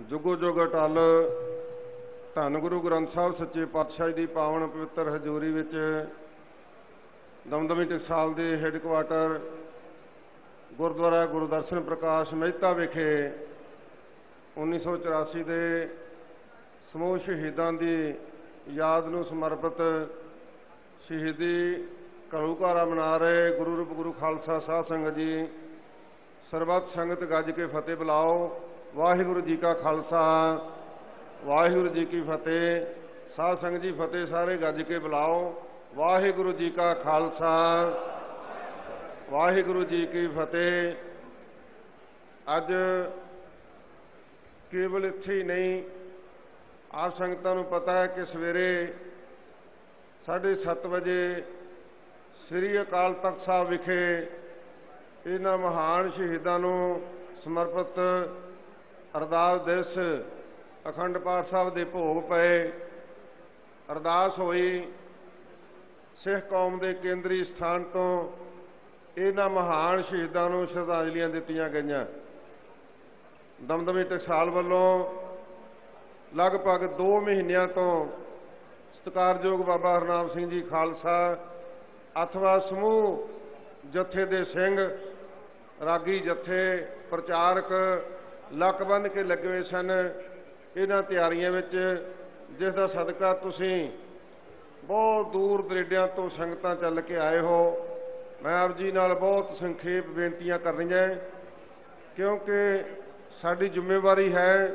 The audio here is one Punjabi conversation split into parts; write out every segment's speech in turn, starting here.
ਜੁਗੋ ਜੁਗ ਅਟਲ। ਧੰਨ ਗੁਰੂ ਗ੍ਰੰਥ ਸਾਹਿਬ ਸੱਚੇ ਪਾਤਸ਼ਾਹ ਦੀ ਪਾਵਨ ਪਵਿੱਤਰ ਹਜ਼ੂਰੀ ਵਿੱਚ ਦਮਦਮੀ ਟਕਸਾਲ ਦੇ ਹੈੱਡਕੁਆਟਰ ਗੁਰਦੁਆਰਾ ਗੁਰਦਰਸ਼ਨ ਪ੍ਰਕਾਸ਼ ਮਹਿਤਾ ਵਿਖੇ 1984 ਦੇ ਸਮੂਹ ਸ਼ਹੀਦਾਂ ਦੀ ਯਾਦ ਨੂੰ ਸਮਰਪਿਤ ਸ਼ਹੀਦੀ ਘਰੂਘਾਰਾ ਮਨਾ ਰਹੇ ਗੁਰੂ ਰੂਪ ਗੁਰੂ ਖਾਲਸਾ ਸਾਹਿਬ ਸੰਗਤ ਜੀ, ਸਰਬੱਤ ਸੰਗਤ ਗੱਜ ਕੇ ਫਤਿਹ ਬੁਲਾਓ। ਵਾਹਿਗੁਰੂ ਜੀ ਕਾ ਖਾਲਸਾ, ਵਾਹਿਗੁਰੂ ਜੀ ਕੀ ਫਤਿਹ। ਸਾਧ ਸੰਗਤ ਜੀ ਫਤਿਹ ਸਾਰੇ ਗੱਜ ਕੇ ਬੁਲਾਓ। ਵਾਹਿਗੁਰੂ ਜੀ ਕਾ ਖਾਲਸਾ, ਵਾਹਿਗੁਰੂ ਜੀ ਕੀ ਫਤਿਹ। ਅੱਜ ਕੇਵਲ ਇੱਥੇ ਹੀ ਨਹੀਂ ਆਪ ਸੰਗਤਾਂ ਨੂੰ ਪਤਾ ਹੈ ਕਿ ਸਵੇਰੇ 7:30 ਵਜੇ ਸ੍ਰੀ ਅਕਾਲ ਤਖਤ ਸਾਹਿਬ ਵਿਖੇ ਇਹਨਾਂ ਮਹਾਨ ਸ਼ਹੀਦਾਂ ਨੂੰ ਸਮਰਪਿਤ ਅਰਦਾਸ ਦਿਸ਼ ਅਖੰਡ ਪਾਠ ਸਾਹਿਬ ਦੇ ਭੋਗ ਪਏ। ਅਰਦਾਸ ਹੋਈ ਸਿੱਖ ਕੌਮ ਦੇ ਕੇਂਦਰੀ ਸਥਾਨ ਤੋਂ ਇਹਨਾਂ ਮਹਾਨ ਸ਼ਹੀਦਾਂ ਨੂੰ ਸ਼ਰਧਾਂਜਲੀਆਂ ਦਿੱਤੀਆਂ ਗਈਆਂ। ਦਮਦਮੀ ਟਕਸਾਲ ਵੱਲੋਂ ਲਗਭਗ 2 ਮਹੀਨਿਆਂ ਤੋਂ ਸਤਿਕਾਰਯੋਗ ਬਾਬਾ ਹਰਨਾਮ ਸਿੰਘ ਜੀ ਖਾਲਸਾ, ਅਥਵਾ ਸਮੂਹ ਜਥੇ ਦੇ ਸਿੰਘ, ਰਾਗੀ ਜਥੇ, ਪ੍ਰਚਾਰਕ ਲੱਕ ਬੰਨ ਕੇ ਲੱਗੇ ਹੋਏ ਸਨ। ਇਹਨਾਂ ਤਿਆਰੀਆਂ ਵਿੱਚ ਜਿਸ ਦਾ ਸਦਕਾ ਤੁਸੀਂ ਬਹੁਤ ਦੂਰ ਦਰੇਡਿਆਂ ਤੋਂ ਸੰਗਤਾਂ ਚੱਲ ਕੇ ਆਏ ਹੋ। ਮੈਂ ਆਪ ਜੀ ਨਾਲ ਬਹੁਤ ਸੰਖੇਪ ਬੇਨਤੀਆਂ ਕਰਨੀਆਂ ਕਿਉਂਕਿ ਸਾਡੀ ਜ਼ਿੰਮੇਵਾਰੀ ਹੈ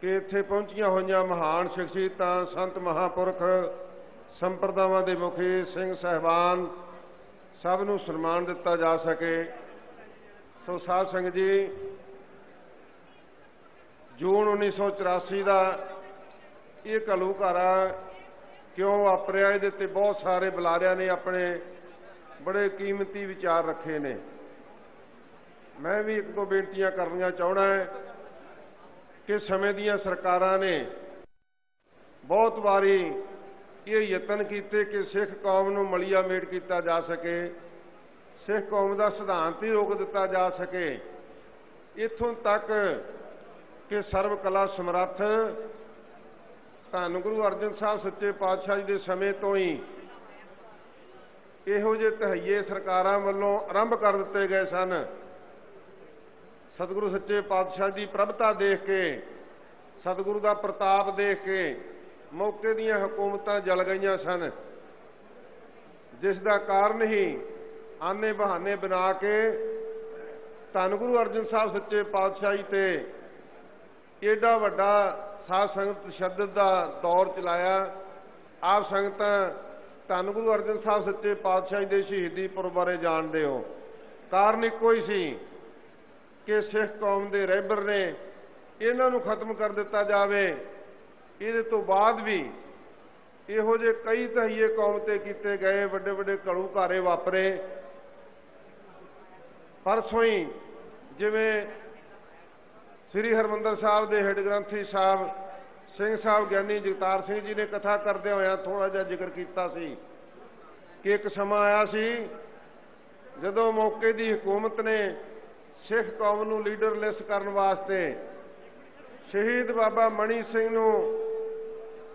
ਕਿ ਇੱਥੇ ਪਹੁੰਚੀਆਂ ਹੋਈਆਂ ਮਹਾਨ ਸ਼ਖਸੀਅਤਾਂ ਸੰਤ ਮਹਾਪੁਰਖ, ਸੰਪਰਦਾਵਾਂ ਦੇ ਮੁਖੀ, ਸਿੰਘ ਸਹਿਬਾਨ ਸਭ ਨੂੰ ਸਨਮਾਨ ਦਿੱਤਾ ਜਾ ਸਕੇ। ਸੋ ਸਾਧ ਸੰਗਤ ਜੀ ਜੂਨ 1984 ਦਾ ਇਹ ਘਲੂਘਾਰਾ ਕਿਉਂ ਵਾਪਰਿਆ? ਇਹਦੇ ਤੇ ਬਹੁਤ ਸਾਰੇ ਬੁਲਾਰਿਆਂ ਨੇ ਆਪਣੇ ਬੜੇ ਕੀਮਤੀ ਵਿਚਾਰ ਰੱਖੇ ਨੇ। ਮੈਂ ਵੀ ਇੱਕ ਦੋ ਬੇਨਤੀਆਂ ਕਰਨੀਆਂ ਚਾਹਣਾ ਹੈ ਕਿ ਸਮੇਂ ਦੀਆਂ ਸਰਕਾਰਾਂ ਨੇ ਬਹੁਤ ਵਾਰੀ ਇਹ ਯਤਨ ਕੀਤੇ ਕਿ ਸਿੱਖ ਕੌਮ ਨੂੰ ਮਲੀਆ ਮੇਟ ਕੀਤਾ ਜਾ ਸਕੇ, ਸਿੱਖ ਕੌਮ ਦਾ ਸਿਧਾਂਤ ਹੀ ਰੋਕ ਦਿੱਤਾ ਜਾ ਸਕੇ। ਇਥੋਂ ਤੱਕ ਕਿ ਸਰਵ ਕਲਾ ਸਮਰੱਥ ਧੰਨ ਗੁਰੂ ਅਰਜਨ ਸਾਹਿਬ ਸੱਚੇ ਪਾਤਸ਼ਾਹ ਜੀ ਦੇ ਸਮੇਂ ਤੋਂ ਹੀ ਇਹੋ ਜਿਹੇ ਤਹਈਏ ਸਰਕਾਰਾਂ ਵੱਲੋਂ ਆਰੰਭ ਕਰ ਦਿੱਤੇ ਗਏ ਸਨ। ਸਤਿਗੁਰੂ ਸੱਚੇ ਪਾਤਸ਼ਾਹ ਦੀ ਪ੍ਰਭਤਾ ਦੇਖ ਕੇ, ਸਤਿਗੁਰੂ ਦਾ ਪ੍ਰਤਾਪ ਦੇਖ ਕੇ ਮੌਕੇ ਦੀਆਂ ਹਕੂਮਤਾਂ ਜਲ ਗਈਆਂ ਸਨ। ਜਿਸ ਦਾ ਕਾਰਨ ਹੀ ਆਨੇ ਬਹਾਨੇ ਬਣਾ ਕੇ ਧੰਨ ਗੁਰੂ ਅਰਜਨ ਸਾਹਿਬ ਸੱਚੇ ਪਾਤਸ਼ਾਹ ਜੀ ਤੇ ਏਡਾ ਵੱਡਾ ਸਾਧ ਸੰਗਤ ਤਸ਼ੱਦਦ ਦਾ ਦੌਰ ਚਲਾਇਆ। ਆਪ ਸੰਗਤਾਂ ਧੰਨ ਗੁਰੂ ਅਰਜਨ ਸਾਹਿਬ ਸੱਚੇ ਪਾਤਸ਼ਾਹੀ ਦੇ ਸ਼ਹੀਦੀ ਪੁਰਬ ਬਾਰੇ ਜਾਣਦੇ ਹੋ। ਕਾਰਨ ਇੱਕੋ ਹੀ ਸੀ ਕਿ ਸਿੱਖ ਕੌਮ ਦੇ ਰਹਿਬਰ ਨੇ ਇਹਨਾਂ ਨੂੰ ਖਤਮ ਕਰ ਦਿੱਤਾ ਜਾਵੇ। ਇਹਦੇ ਤੋਂ ਬਾਅਦ ਵੀ ਇਹੋ ਜਿਹੇ ਕਈ ਤਹੀਏ ਕੌਮ ਤੇ ਕੀਤੇ ਗਏ ਵੱਡੇ ਵੱਡੇ ਘੜੂ ਘਾਰੇ ਵਾਪਰੇ। ਪਰਸੋਂ ਹੀ ਜਿਵੇਂ ਸ੍ਰੀ ਹਰਮੰਦਰ ਸਾਹਿਬ ਦੇ ਹੈੱਡ ਗ੍ਰੰਥੀ ਸਾਹਿਬ, ਸਿੰਘ ਸਾਹਿਬ ਗਿਆਨੀ ਜਗਤਾਰ ਸਿੰਘ ਜੀ ਨੇ ਕਥਾ ਕਰਦੇ ਹੋਇਆ ਥੋੜਾ ਜਿਹਾ ਜ਼ਿਕਰ ਕੀਤਾ ਸੀ ਕਿ ਇੱਕ ਸਮਾਂ ਆਇਆ ਸੀ ਜਦੋਂ ਮੌਕੇ ਦੀ ਹਕੂਮਤ ਨੇ ਸਿੱਖ ਕੌਮ ਨੂੰ ਲੀਡਰਲੈਸ ਕਰਨ ਵਾਸਤੇ ਸ਼ਹੀਦ ਬਾਬਾ ਮਣੀ ਸਿੰਘ ਨੂੰ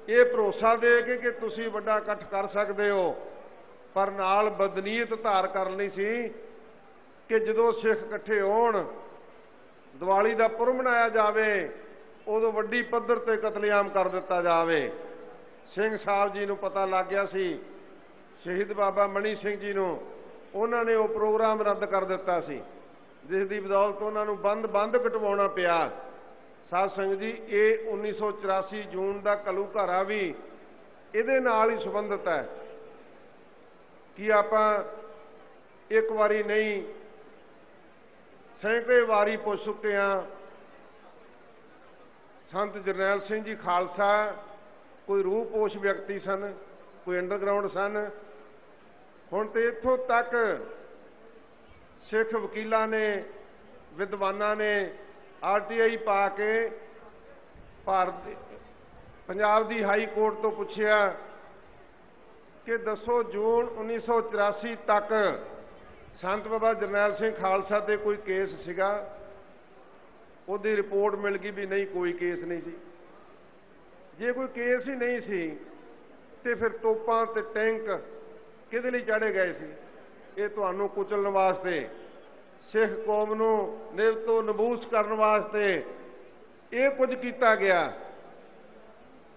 ਇਹ ਭਰੋਸਾ ਦੇ ਕੇ ਕਿ ਤੁਸੀਂ ਵੱਡਾ ਇਕੱਠ ਕਰ ਸਕਦੇ ਹੋ, ਪਰ ਨਾਲ ਬਦਨੀਅਤ ਧਾਰ ਕਰਨੀ ਸੀ ਕਿ ਜਦੋਂ ਸਿੱਖ ਇਕੱਠੇ ਹੋਣ ਦੀਵਾਲੀ ਦਾ ਪੁਰਬ ਮਨਾਇਆ ਜਾਵੇ, ਉਦੋਂ ਵੱਡੀ ਪੱਧਰ ਤੇ ਕਤਲੇਆਮ ਕਰ ਦਿੱਤਾ ਜਾਵੇ। ਸਿੰਘ ਸਾਹਿਬ ਜੀ ਨੂੰ ਪਤਾ ਲੱਗ ਗਿਆ ਸੀ, ਸ਼ਹੀਦ ਬਾਬਾ ਮਣੀ ਸਿੰਘ ਜੀ ਨੂੰ, ਉਹਨਾਂ ਨੇ ਉਹ ਪ੍ਰੋਗਰਾਮ ਰੱਦ ਕਰ ਦਿੱਤਾ ਸੀ, ਜਿਸ ਦੀ ਬਦੌਲਤ ਉਹਨਾਂ ਨੂੰ ਬੰਦ-ਬੰਦ ਕਟਵਾਉਣਾ ਪਿਆ। ਸਾਧ ਸੰਗਤ ਜੀ, ਇਹ 1984 ਜੂਨ ਦਾ ਘਲੂਘਾਰਾ ਵੀ ਇਹਦੇ ਨਾਲ ਹੀ ਸੰਬੰਧਿਤ ਹੈ। ਕਿ ਆਪਾਂ ਇੱਕ ਵਾਰੀ ਨਹੀਂ ਸੈਂਕੜੇ ਵਾਰੀ ਪੁੱਛ ਚੁੱਕੇ ਆ ਸੰਤ ਜਰਨੈਲ ਸਿੰਘ ਜੀ ਖਾਲਸਾ, ਕੋਈ ਰੂਪੋਸ਼ ਵਿਅਕਤੀ ਸਨ, ਕੋਈ ਅੰਡਰਗਰਾਉਂਡ ਸਨ। ਹੁਣ ਤੇ ਇੱਥੋਂ ਤੱਕ ਸਿੱਖ ਵਕੀਲਾਂ ਨੇ, ਵਿਦਵਾਨਾਂ ਨੇ ਆਰਟੀਆਈ ਪਾ ਕੇ ਭਾਰਤ ਪੰਜਾਬ ਦੀ ਹਾਈ ਕੋਰਟ ਤੋਂ ਪੁੱਛਿਆ ਕਿ ਦੱਸੋ ਜੂਨ 1984 ਤੱਕ ਸੰਤ ਬਾਬਾ ਜਰਨੈਲ ਸਿੰਘ ਖਾਲਸਾ ਤੇ ਕੋਈ ਕੇਸ ਸੀਗਾ, ਉਹਦੀ ਰਿਪੋਰਟ ਮਿਲ ਗਈ ਵੀ ਨਹੀਂ, ਕੋਈ ਕੇਸ ਨਹੀਂ ਸੀ। ਜੇ ਕੋਈ ਕੇਸ ਹੀ ਨਹੀਂ ਸੀ, ਤੇ ਫਿਰ ਤੋਪਾਂ ਤੇ ਟੈਂਕ ਕਿਹਦੇ ਲਈ ਚਾੜੇ ਗਏ ਸੀ? ਇਹ ਤੁਹਾਨੂੰ ਕੁਚਲਣ ਵਾਸਤੇ, ਸਿੱਖ ਕੌਮ ਨੂੰ ਨਿਵ ਤੋਂ ਨਬੂਸ ਕਰਨ ਵਾਸਤੇ ਇਹ ਕੁਝ ਕੀਤਾ ਗਿਆ।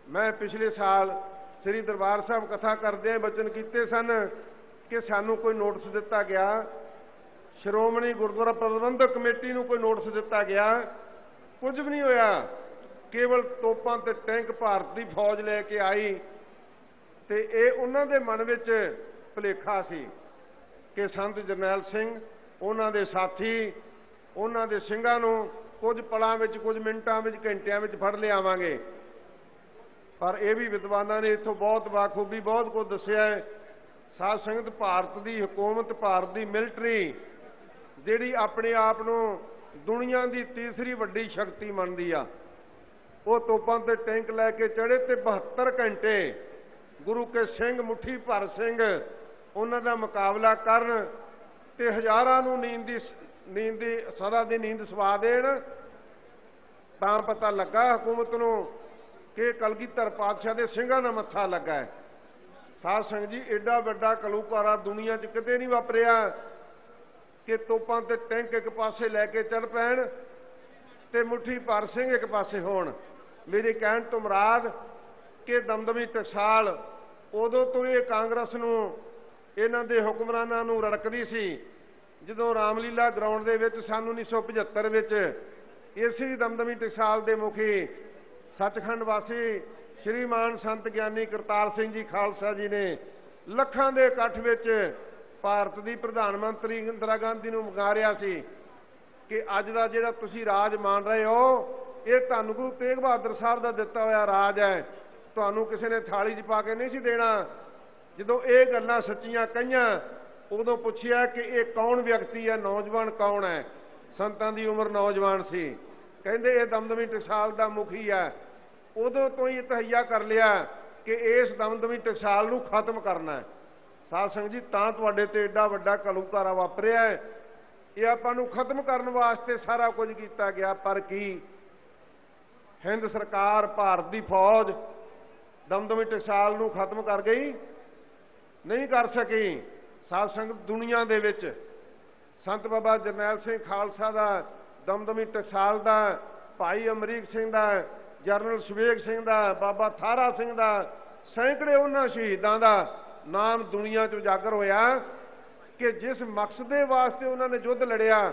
ਮੈਂ ਪਿਛਲੇ ਸਾਲ ਸ੍ਰੀ ਦਰਬਾਰ ਸਾਹਿਬ ਕਥਾ ਕਰਦਿਆਂ ਬਚਨ ਕੀਤੇ ਸਨ ਕਿ ਸਾਨੂੰ ਕੋਈ ਨੋਟਿਸ ਦਿੱਤਾ ਗਿਆ। ਸ਼੍ਰੋਮਣੀ ਗੁਰਦੁਆਰਾ ਪ੍ਰਬੰਧਕ ਕਮੇਟੀ ਨੂੰ ਕੋਈ ਨੋਟਿਸ ਦਿੱਤਾ ਗਿਆ। ਕੁਝ ਵੀ ਨਹੀਂ ਹੋਇਆ। ਕੇਵਲ ਤੋਪਾਂ ਤੇ ਟੈਂਕ ਭਾਰਤ ਦੀ ਫੌਜ ਲੈ ਕੇ ਆਈ। ਤੇ ਇਹ ਉਹਨਾਂ ਦੇ ਮਨ ਵਿੱਚ ਭਲੇਖਾ ਸੀ ਕਿ ਸੰਤ ਜਰਨੈਲ ਸਿੰਘ, ਉਹਨਾਂ ਦੇ ਸਾਥੀ, ਉਹਨਾਂ ਦੇ ਸਿੰਘਾਂ ਨੂੰ ਕੁਝ ਪਲਾਂ ਵਿੱਚ, ਕੁਝ ਮਿੰਟਾਂ ਵਿੱਚ, ਘੰਟਿਆਂ ਵਿੱਚ ਫੜ ਲਿਆਵਾਂਗੇ। ਪਰ ਇਹ ਵੀ ਵਿਦਵਾਨਾਂ ਨੇ ਇੱਥੋਂ ਬਹੁਤ ਬਾਖੂਬੀ, ਬਹੁਤ ਕੁਝ ਦੱਸਿਆ ਹੈ। ਸਾਧ ਸੰਗਤ ਭਾਰਤ ਦੀ, ਹਕੂਮਤ ਭਾਰਤ ਦੀ ਮਿਲਟਰੀ, ਜਿਹੜੀ ਆਪਣੇ ਆਪ ਨੂੰ ਦੁਨੀਆ ਦੀ ਤੀਸਰੀ ਵੱਡੀ ਸ਼ਕਤੀ ਮੰਨਦੀ ਆ, ਉਹ ਤੋਪਾਂ ਤੇ ਟੈਂਕ ਲੈ ਕੇ ਚੜੇ ਤੇ 72 ਘੰਟੇ ਗੁਰੂ ਕੇ ਸਿੰਘ, ਮੁਠੀ ਭਰ ਸਿੰਘ, ਉਹਨਾਂ ਦਾ ਮੁਕਾਬਲਾ ਕਰਨ ਤੇ ਹਜ਼ਾਰਾਂ ਨੂੰ ਨੀਂਦ ਦੀ ਨੀਂਦ ਦੀ, ਸਦਾ ਦੀ ਨੀਂਦ ਸਵਾ ਦੇਣ, ਤਾਂ ਪਤਾ ਲੱਗਾ ਹਕੂਮਤ ਨੂੰ ਕਿ ਕਲਗੀਧਰ ਪਾਤਸ਼ਾਹ ਦੇ ਸਿੰਘਾਂ ਦਾ ਮੱਥਾ ਲੱਗਾ ਹੈ। ਸਾਧ ਸੰਗਤ ਜੀ ਐਡਾ ਵੱਡਾ ਕਲੂਕਾਰਾ ਦੁਨੀਆ 'ਚ ਕਿਤੇ ਨਹੀਂ ਵਾਪਰਿਆ ਕਿ ਤੋਪਾਂ ਤੇ ਟੈਂਕ ਇੱਕ ਪਾਸੇ ਲੈ ਕੇ ਚੱਲ ਪੈਣ ਤੇ ਮੁਠੀ ਭਰ ਸਿੰਘ ਇੱਕ ਪਾਸੇ ਹੋਣ। ਮੇਰੇ ਕਹਿਣ ਤੋਂ ਮਰਾਦ ਕਿ ਦਮਦਮੀ ਟਕਸਾਲ ਉਦੋਂ ਤੋਂ ਇਹ ਕਾਂਗਰਸ ਨੂੰ ਇਹਨਾਂ ਦੇ ਹੁਕਮਰਾਨਾਂ ਨੂੰ ਰੜਕਦੀ ਸੀ, ਜਦੋਂ ਰਾਮਲੀਲਾ ਗਰਾਊਂਡ ਦੇ ਵਿੱਚ ਸਨ 1975 ਵਿੱਚ ਇਸੇ ਦਮਦਮੀ ਟਕਸਾਲ ਦੇ ਮੁਖੀ ਸੱਚਖੰਡ ਵਾਸੀ ਸ਼੍ਰੀਮਾਨ ਸੰਤ ਗਿਆਨੀ ਕਰਤਾਰ ਸਿੰਘ ਜੀ ਖਾਲਸਾ ਜੀ ਨੇ ਲੱਖਾਂ ਦੇ ਇਕੱਠ ਵਿੱਚ ਭਾਰਤ ਦੀ ਪ੍ਰਧਾਨ ਮੰਤਰੀ ਇੰਦਰਾ ਗਾਂਧੀ ਨੂੰ ਮਗਾਰਿਆ ਸੀ ਕਿ ਅੱਜ ਦਾ ਜਿਹੜਾ ਤੁਸੀਂ ਰਾਜ ਮੰਨ ਰਹੇ ਹੋ, ਇਹ ਧੰਨ ਗੁਰੂ ਤੇਗ ਬਹਾਦਰ ਸਾਹਿਬ ਦਾ ਦਿੱਤਾ ਹੋਇਆ ਰਾਜ ਹੈ। ਤੁਹਾਨੂੰ ਕਿਸੇ ਨੇ ਥਾਲੀ 'ਚ ਪਾ ਕੇ ਨਹੀਂ ਸੀ ਦੇਣਾ। ਜਦੋਂ ਇਹ ਗੱਲਾਂ ਸੱਚੀਆਂ ਕਹੀਆਂ, ਉਦੋਂ ਪੁੱਛਿਆ ਕਿ ਇਹ ਕੌਣ ਵਿਅਕਤੀ ਹੈ, ਨੌਜਵਾਨ ਕੌਣ ਹੈ? ਸੰਤਾਂ ਦੀ ਉਮਰ ਨੌਜਵਾਨ ਸੀ। ਕਹਿੰਦੇ ਇਹ ਦਮਦਮੀ ਟਕਸਾਲ ਦਾ ਮੁਖੀ ਹੈ। ਉਦੋਂ ਤੋਂ ਹੀ ਤਹਈਆ ਕਰ ਲਿਆ ਕਿ ਇਸ ਦਮਦਮੀ ਟਕਸਾਲ ਨੂੰ ਖਤਮ ਕਰਨਾ ਹੈ। ਸਾਧ ਸੰਗਤ ਜੀ, ਤਾਂ ਤੁਹਾਡੇ ਤੇ ਐਡਾ ਵੱਡਾ ਕਲੂਕਾਰਾ ਵਾਪਰਿਆ ਹੈ। ਇਹ ਆਪਾਂ ਨੂੰ ਖਤਮ ਕਰਨ ਵਾਸਤੇ ਸਾਰਾ ਕੁਝ ਕੀਤਾ ਗਿਆ, ਪਰ ਕੀ? ਹਿੰਦ ਸਰਕਾਰ, ਭਾਰਤ ਦੀ ਫੌਜ ਦਮਦਮੀ ਟਕਸਾਲ ਨੂੰ ਖਤਮ ਕਰ ਗਈ? ਨਹੀਂ ਕਰ ਸਕੀ। ਸਾਧ ਸੰਗਤ ਦੁਨੀਆ ਦੇ ਵਿੱਚ ਸੰਤ ਬਾਬਾ ਜਰਨੈਲ ਸਿੰਘ ਖਾਲਸਾ ਦਾ ਦਮਦਮੀ ਟਕਸਾਲ ਦਾ, ਭਾਈ ਅਮਰੀਕ ਸਿੰਘ ਦਾ ਜਰਨਲ ਸੁਵੇਗ ਸਿੰਘ ਦਾ, ਬਾਬਾ ਥਾਰਾ ਸਿੰਘ ਦਾ, ਸੈਂਕੜੇ ਉਹਨਾਂ ਸ਼ਹੀਦਾਂ ਦਾ ਨਾਮ ਦੁਨੀਆ 'ਚ ਉਜਾਗਰ ਹੋਇਆ ਕਿ ਜਿਸ ਮਕਸਦ ਦੇ ਵਾਸਤੇ ਉਹਨਾਂ ਨੇ ਯੁੱਧ ਲੜਿਆ,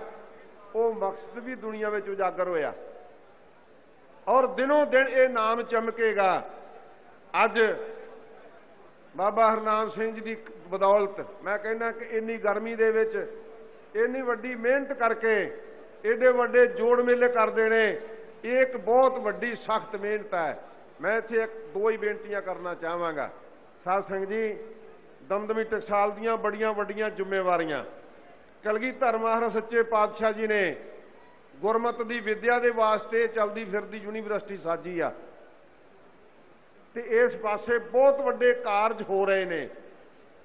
ਉਹ ਮਕਸਦ ਵੀ ਦੁਨੀਆ ਵਿੱਚ ਉਜਾਗਰ ਹੋਇਆ। ਔਰ ਦਿਨੋਂ ਦਿਨ ਇਹ ਨਾਮ ਚਮਕੇਗਾ। ਅੱਜ ਬਾਬਾ ਹਰਨਾਮ ਸਿੰਘ ਜੀ ਦੀ ਬਦੌਲਤ, ਮੈਂ ਕਹਿੰਦਾ ਕਿ ਇੰਨੀ ਗਰਮੀ ਦੇ ਵਿੱਚ, ਇੰਨੀ ਵੱਡੀ ਮਿਹਨਤ ਕਰਕੇ, ਏਡੇ ਵੱਡੇ ਜੋੜ ਮੇਲੇ ਕਰਦੇ ਨੇ। ਇਹ ਇੱਕ ਬਹੁਤ ਵੱਡੀ ਸਖਤ ਮਿਹਨਤ ਹੈ। ਮੈਂ ਇੱਥੇ ਇੱਕ ਦੋ ਹੀ ਬੇਨਤੀਆਂ ਕਰਨਾ ਚਾਹਾਂਗਾ। ਸਾਧ ਸੰਗਤ ਜੀ, ਦਮਦਮੀ ਟਕਸਾਲ ਦੀਆਂ ਬੜੀਆਂ ਵੱਡੀਆਂ ਜ਼ਿੰਮੇਵਾਰੀਆਂ। ਕਲਗੀਧਰ ਮਹਾਰਾਜ ਸੱਚੇ ਪਾਤਸ਼ਾਹ ਜੀ ਨੇ ਗੁਰਮਤ ਦੀ ਵਿੱਦਿਆ ਦੇ ਵਾਸਤੇ ਚਲਦੀ ਫਿਰਦੀ ਯੂਨੀਵਰਸਿਟੀ ਸਾਜੀ ਆ। ਤੇ ਇਸ ਪਾਸੇ ਬਹੁਤ ਵੱਡੇ ਕਾਰਜ ਹੋ ਰਹੇ ਨੇ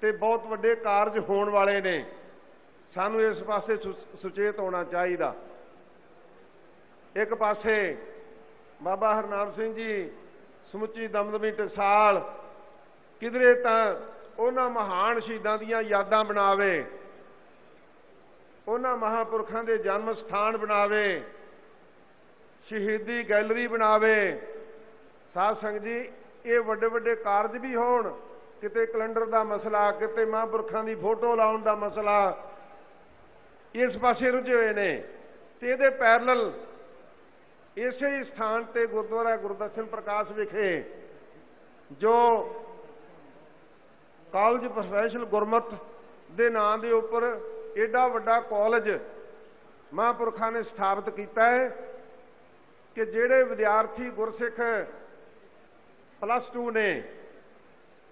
ਤੇ ਬਹੁਤ ਵੱਡੇ ਕਾਰਜ ਹੋਣ ਵਾਲੇ ਨੇ। ਸਾਨੂੰ ਇਸ ਪਾਸੇ ਸੁਚੇਤ ਹੋਣਾ ਚਾਹੀਦਾ। ਇੱਕ ਪਾਸੇ ਬਾਬਾ ਹਰਨਾਮ ਸਿੰਘ ਜੀ ਸਮੁੱਚੀ ਦਮਦਮੀ ਟਕਸਾਲ ਕਿਧਰੇ ਤਾਂ ਉਹਨਾਂ ਮਹਾਨ ਸ਼ਹੀਦਾਂ ਦੀਆਂ ਯਾਦਾਂ ਬਣਾਵੇ, ਉਹਨਾਂ ਮਹਾਪੁਰਖਾਂ ਦੇ ਜਨਮ ਸਥਾਨ ਬਣਾਵੇ, ਸ਼ਹੀਦੀ ਗੈਲਰੀ ਬਣਾਵੇ। ਸਾਧ ਸੰਗਤ ਜੀ, ਇਹ ਵੱਡੇ ਵੱਡੇ ਕਾਰਜ ਵੀ ਹੋਣ, ਕਿਤੇ ਕੈਲੰਡਰ ਦਾ ਮਸਲਾ, ਕਿਤੇ ਮਹਾਂਪੁਰਖਾਂ ਦੀ ਫੋਟੋ ਲਾਉਣ ਦਾ ਮਸਲਾ, ਇਸ ਪਾਸੇ ਰੁਝੇ ਹੋਏ ਨੇ ਤੇ ਇਹਦੇ ਪੈਰਲਲ ਇਸੇ ਸਥਾਨ ਤੇ ਗੁਰਦੁਆਰਾ ਗੁਰਦਰਸ਼ਨ ਪ੍ਰਕਾਸ਼ ਵਿਖੇ ਜੋ ਕਾਲਜ ਪ੍ਰੋਫੈਸ਼ਨਲ ਗੁਰਮਤ ਦੇ ਨਾਂ ਦੇ ਉੱਪਰ ਏਡਾ ਵੱਡਾ ਕਾਲਜ ਮਹਾਂਪੁਰਖਾਂ ਨੇ ਸਥਾਪਿਤ ਕੀਤਾ ਹੈ ਕਿ ਜਿਹੜੇ ਵਿਦਿਆਰਥੀ ਗੁਰਸਿੱਖ ਪਲੱਸ 2 ਨੇ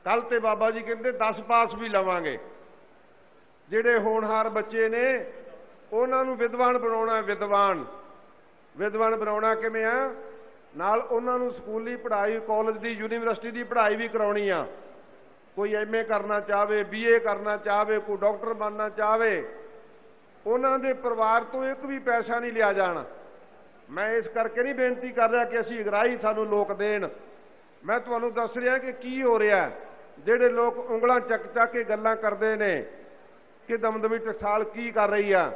ਕੱਲ ਤੇ ਬਾਬਾ ਜੀ ਕਹਿੰਦੇ 10 ਪਾਸ ਵੀ ਲਵਾਂਗੇ। ਜਿਹੜੇ ਹੋਣਹਾਰ ਬੱਚੇ ਨੇ, ਉਹਨਾਂ ਨੂੰ ਵਿਦਵਾਨ ਬਣਾਉਣਾ ਵਿਦਵਾਨ। ਵਿਦਵਾਨ ਬਣਾਉਣਾ ਕਿਵੇਂ ਆ? ਨਾਲ ਉਹਨਾਂ ਨੂੰ ਸਕੂਲੀ ਪੜ੍ਹਾਈ ਕਾਲਜ ਦੀ ਯੂਨੀਵਰਸਿਟੀ ਦੀ ਪੜ੍ਹਾਈ ਵੀ ਕਰਾਉਣੀ ਆ। ਕੋਈ ਐਮਏ ਕਰਨਾ ਚਾਹਵੇ ਬੀਏ ਕਰਨਾ ਚਾਹਵੇ, ਕੋਈ ਡਾਕਟਰ ਬਣਨਾ ਚਾਹਵੇ, ਉਹਨਾਂ ਦੇ ਪਰਿਵਾਰ ਤੋਂ ਇੱਕ ਵੀ ਪੈਸਾ ਨਹੀਂ ਲਿਆ ਜਾਣਾ। ਮੈਂ ਇਸ ਕਰਕੇ ਨਹੀਂ ਬੇਨਤੀ ਕਰ ਰਿਹਾ ਕਿ ਅਸੀਂ ਇਗਰਾਈ ਸਾਨੂੰ ਲੋਕ ਦੇਣ। ਮੈਂ ਤੁਹਾਨੂੰ ਦੱਸ ਰਿਹਾ ਕਿ ਕੀ ਹੋ ਰਿਹਾ ਜਿਹੜੇ ਲੋਕ ਉਂਗਲਾਂ ਚੱਕ ਚੱਕ ਕੇ ਗੱਲਾਂ ਕਰਦੇ ਨੇ ਕਿ ਦਮਦਮੀ ਟਕਸਾਲ ਕੀ ਕਰ ਰਹੀ ਆ?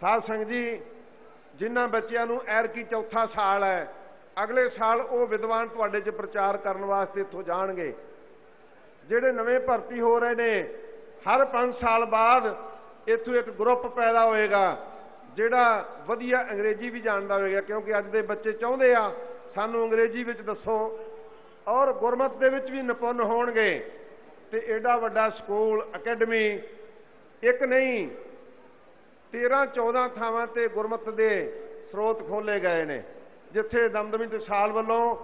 ਸਾਧ ਸੰਗਤ ਜੀ ਜਿਨ੍ਹਾਂ ਬੱਚਿਆਂ ਨੂੰ ਐਰ ਕੀ ਚੌਥਾ ਸਾਲ ਹੈ, ਅਗਲੇ ਸਾਲ ਉਹ ਵਿਦਵਾਨ ਤੁਹਾਡੇ 'ਚ ਪ੍ਰਚਾਰ ਕਰਨ ਵਾਸਤੇ ਇੱਥੋਂ ਜਾਣਗੇ। ਜਿਹੜੇ ਨਵੇਂ ਭਰਤੀ ਹੋ ਰਹੇ ਨੇ, ਹਰ 5 ਸਾਲ ਬਾਅਦ ਇੱਥੋਂ ਇੱਕ ਗਰੁੱਪ ਪੈਦਾ ਹੋਏਗਾ, ਜਿਹੜਾ ਵਧੀਆ ਅੰਗਰੇਜ਼ੀ ਵੀ ਜਾਣਦਾ ਹੋਵੇਗਾ ਕਿਉਂਕਿ ਅੱਜ ਦੇ ਬੱਚੇ ਚਾਹੁੰਦੇ ਆ, ਸਾਨੂੰ ਅੰਗਰੇਜ਼ੀ ਵਿੱਚ ਦੱਸੋ, ਔਰ ਗੁਰਮਤ ਦੇ ਵਿੱਚ ਵੀ ਨਿਪੁੰਨ ਹੋਣਗੇ। ਤੇ ਐਡਾ ਵੱਡਾ ਸਕੂਲ, ਅਕੈਡਮੀ, ਇੱਕ ਨਹੀਂ 13 14 ਥਾਵਾਂ ਤੇ ਗੁਰਮਤ ਦੇ ਸਰੋਤ ਖੋਲੇ ਗਏ ਨੇ, ਜਿੱਥੇ ਦਮਦਮੀ ਟਕਸਾਲ ਵੱਲੋਂ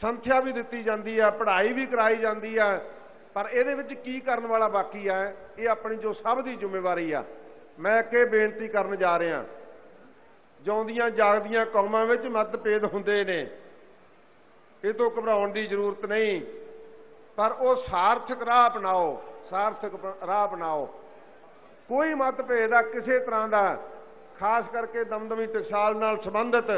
ਸੰਥਿਆ ਵੀ ਦਿੱਤੀ ਜਾਂਦੀ ਹੈ ਪੜ੍ਹਾਈ ਵੀ ਕਰਾਈ ਜਾਂਦੀ ਹੈ ਪਰ ਇਹਦੇ ਵਿੱਚ ਕੀ ਕਰਨ ਵਾਲਾ ਬਾਕੀ ਹੈ ਇਹ ਆਪਣੀ ਜੋ ਸਭ ਦੀ ਜ਼ਿੰਮੇਵਾਰੀ ਆ, ਮੈਂ ਕਿ ਬੇਨਤੀ ਕਰਨ ਜਾ ਰਿਹਾ। ਜਿਉਂਦੀਆਂ ਜਾਗਦੀਆਂ ਕੌਮਾਂ ਵਿੱਚ ਮਤਭੇਦ ਹੁੰਦੇ ਨੇ, ਇਹ ਤੋਂ ਘਬਰਾਉਣ ਦੀ ਜ਼ਰੂਰਤ ਨਹੀਂ, ਪਰ ਉਹ ਸਾਰਥਕ ਰਾਹ ਅਪਣਾਓ, ਸਾਰਥਕ ਰਾਹ ਅਪਣਾਓ। ਕੋਈ ਮਤਭੇਦ ਆ ਕਿਸੇ ਤਰ੍ਹਾਂ ਦਾ, ਖਾਸ ਕਰਕੇ ਦਮਦਮੀ ਟਕਸਾਲ ਨਾਲ ਸੰਬੰਧਿਤ,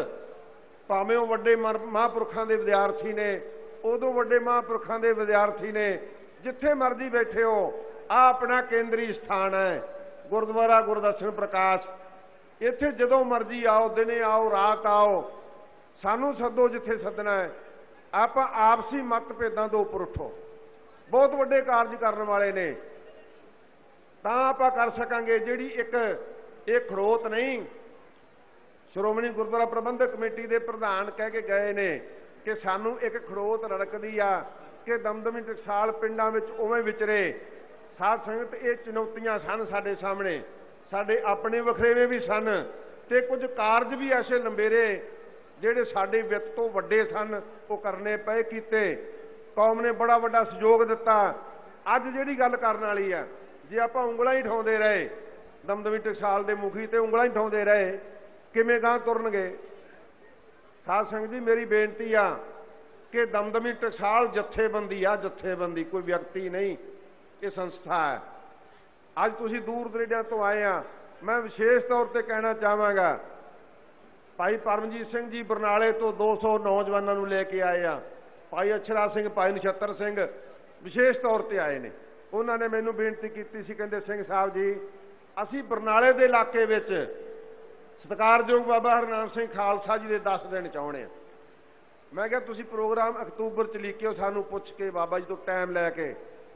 ਭਾਵੇਂ ਉਹ ਵੱਡੇ ਮਹਾਂਪੁਰਖਾਂ ਦੇ ਵਿਦਿਆਰਥੀ ਨੇ, ਉਦੋਂ ਵੱਡੇ ਮਹਾਂਪੁਰਖਾਂ ਦੇ ਵਿਦਿਆਰਥੀ ਨੇ, ਜਿੱਥੇ ਮਰਜ਼ੀ ਬੈਠੇ ਹੋ ਆ ਆਪਣਾ ਕੇਂਦਰੀ ਸਥਾਨ ਹੈ, ਗੁਰਦੁਆਰਾ ਗੁਰਦਰਸ਼ਨ ਪ੍ਰਕਾਸ਼। ਇੱਥੇ ਜਦੋਂ ਮਰਜ਼ੀ ਆਓ, ਦਿਨੇ ਆਓ, ਰਾਤ ਆਓ, ਸਾਨੂੰ ਸੱਦੋ ਜਿੱਥੇ ਸੱਦਣਾ ਹੈ। ਆਪਾਂ ਆਪਸੀ ਮਤਭੇਦਾਂ ਤੋਂ ਉੱਪਰ ਉੱਠੋ। ਬਹੁਤ ਵੱਡੇ ਕਾਰਜ ਕਰਨ ਵਾਲੇ ਨੇ। ਤਾਂ ਆਪਾਂ ਕਰ ਸਕਾਂਗੇ ਜਿਹੜੀ ਇੱਕ, ਇਹ ਖੜੋਤ ਨਹੀਂ। ਸ਼੍ਰੋਮਣੀ ਗੁਰਦੁਆਰਾ ਪ੍ਰਬੰਧਕ ਕਮੇਟੀ ਦੇ ਪ੍ਰਧਾਨ ਕਹਿ ਕੇ ਗਏ ਨੇ ਕਿ ਸਾਨੂੰ ਇੱਕ ਖੜੋਤ ਰੜਕਦੀ ਆ ਕਿ ਦਮਦਮੀ ਟਕਸਾਲ ਪਿੰਡਾਂ ਵਿੱਚ ਉਵੇਂ ਵਿਚਰੇ। ਸਾਧ ਸੰਗਤ, ਇਹ ਚੁਣੌਤੀਆਂ ਸਨ ਸਾਡੇ ਸਾਹਮਣੇ। ਸਾਡੇ ਆਪਣੇ ਵਖਰੇਵੇਂ ਵੀ ਸਨ ਤੇ ਕੁਝ ਕਾਰਜ ਵੀ ਐਸੇ ਲੰਬੇਰੇ ਜਿਹੜੇ ਸਾਡੇ ਵਿੱਤ ਤੋਂ ਵੱਡੇ ਸਨ, ਉਹ ਕਰਨੇ ਪਏ ਕੀਤੇ। ਕੌਮ ਨੇ ਬੜਾ ਵੱਡਾ ਸਹਿਯੋਗ ਦਿੱਤਾ। ਅੱਜ ਜਿਹੜੀ ਗੱਲ ਕਰਨ ਵਾਲੀ ਆ ਜੇ ਆਪਾਂ ਉਂਗਲਾਂ ਹੀ ਠਾਉਂਦੇ ਰਹੇ, ਦਮਦਮੀ ਟਕਸਾਲ ਦੇ ਮੁਖੀ ਤੇ ਉਂਗਲਾਂ ਹੀ ਠਾਉਂਦੇ ਰਹੇ, ਕਿਵੇਂ ਗਾਂ ਤੁਰਨਗੇ? ਸਾਧ ਸੰਗਤ ਜੀ, ਮੇਰੀ ਬੇਨਤੀ ਆ ਕਿ ਦਮਦਮੀ ਟਕਸਾਲ ਜਥੇਬੰਦੀ ਆ, ਜਥੇਬੰਦੀ, ਕੋਈ ਵਿਅਕਤੀ ਨਹੀਂ, ਇਹ ਸੰਸਥਾ ਹੈ। ਅੱਜ ਤੁਸੀਂ ਦੂਰ ਦਰੇਡਿਆਂ ਤੋਂ ਆਏ ਆ, ਮੈਂ ਵਿਸ਼ੇਸ਼ ਤੌਰ ਤੇ ਕਹਿਣਾ ਚਾਹਾਂਗਾ, ਭਾਈ ਪਰਮਜੀਤ ਸਿੰਘ ਜੀ ਬਰਨਾਲੇ ਤੋਂ 200 ਨੌਜਵਾਨਾਂ ਨੂੰ ਲੈ ਕੇ ਆਏ ਆ, ਭਾਈ ਅਛਰਾ ਸਿੰਘ, ਭਾਈ ਨਛੱਤਰ ਸਿੰਘ, ਵਿਸ਼ੇਸ਼ ਤੌਰ ਤੇ ਆਏ ਨੇ। ਉਹਨਾਂ ਨੇ ਮੈਨੂੰ ਬੇਨਤੀ ਕੀਤੀ ਸੀ, ਕਹਿੰਦੇ, ਸਿੰਘ ਸਾਹਿਬ ਜੀ, ਅਸੀਂ ਬਰਨਾਲੇ ਦੇ ਇਲਾਕੇ ਵਿੱਚ ਸਤਿਕਾਰਯੋਗ ਬਾਬਾ ਹਰਨਾਮ ਸਿੰਘ ਖਾਲਸਾ ਜੀ ਦੇ 10 ਦਿਨ ਚਾਹੁੰਦੇ ਆ ਮੈਂ ਕਿਹਾ, ਤੁਸੀਂ ਪ੍ਰੋਗਰਾਮ ਅਕਤੂਬਰ ਚ ਲਿਖਿਓ, ਸਾਨੂੰ ਪੁੱਛ ਕੇ ਬਾਬਾ ਜੀ ਤੋਂ ਟਾਈਮ ਲੈ ਕੇ।